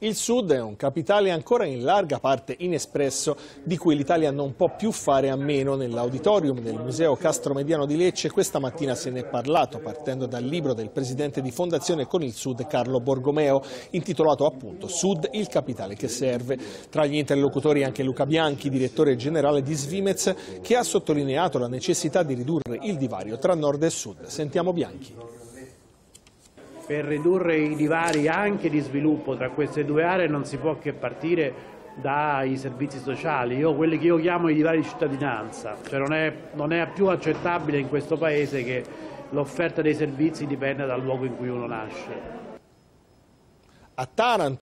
Il Sud è un capitale ancora in larga parte inespresso, di cui l'Italia non può più fare a meno. Nell'auditorium del Museo Castro Mediano di Lecce questa mattina se ne è parlato, partendo dal libro del presidente di Fondazione con il Sud Carlo Borgomeo, intitolato appunto Sud, il capitale che serve. Tra gli interlocutori anche Luca Bianchi, direttore generale di Svimez, che ha sottolineato la necessità di ridurre il divario tra nord e sud. Sentiamo Bianchi per ridurre i divari anche di sviluppo tra queste due aree non si può che partire dai servizi sociali, io, quelli che io chiamo i divari di cittadinanza, cioè non, è, non è più accettabile in questo Paese che l'offerta dei servizi dipenda dal luogo in cui uno nasce. A Taranto